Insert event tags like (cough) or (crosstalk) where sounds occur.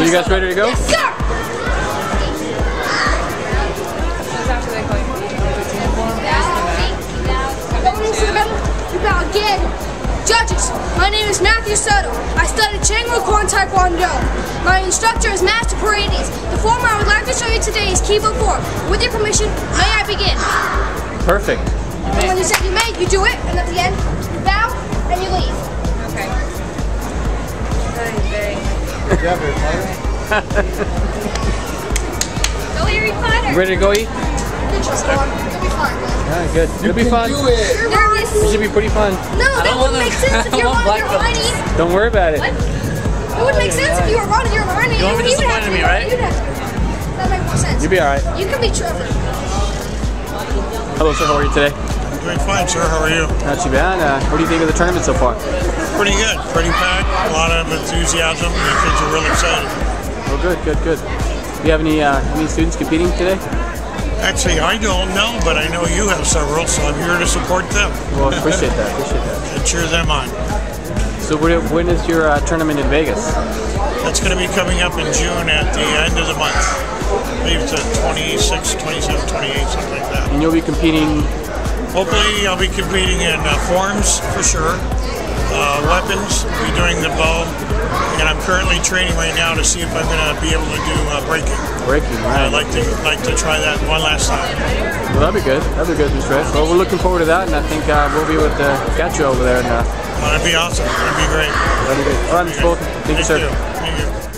Are you guys ready to go? Yes, sir! Going into the middle, you bow again. Judges, my name is Matthew Soto. I studied Changwon Kwan Taekwondo. My instructor is Master Paredes. The form I would like to show you today is Kibo 4. With your permission, may I begin? Perfect. And when you say you may, you do it, and at the end, you bow and you leave. Go Harry Potter. You ready to go eat? Good job, Spawn. You'll be fine, man. Yeah, good. It'll be fun. You're nervous. It should be pretty fun. No, that wouldn't make sense if (laughs) you're want running, you're black Don't worry about it. What? It wouldn't make sense if you were running, you're running. You won't be have disappointed to in me, right? You'd have to. That makes more sense. You'll be alright. You can be Trevor. Hello, sir. How are you today? Doing fine, sir. How are you? Not too bad. Uh, what do you think of the tournament so far? Pretty good. Pretty packed. A lot of enthusiasm. The kids are real excited. Oh, good, good, good. Do you have any uh, any students competing today? Actually, I don't know, but I know you have several, so I'm here to support them Well, appreciate that. Appreciate that. (laughs) and cheer them on. So, when when is your uh, tournament in Vegas? That's going to be coming up in June at the end of the month. I believe it's the 26, 27, 28, something like that. And you'll be competing. Hopefully, I'll be competing in uh, forms for sure, uh, weapons, be doing the bow, and I'm currently training right now to see if I'm going to be able to do uh, breaking. Breaking, right? I'd like to like to try that one last time. Well, that'd be good. That'd be good, Mr. Ed. Well, we're looking forward to that, and I think uh, we'll be with get you over there. And uh, That'd be awesome. That'd be great. that'd be good. All right, Mr. Bolton. Thank you, sir. Thank you.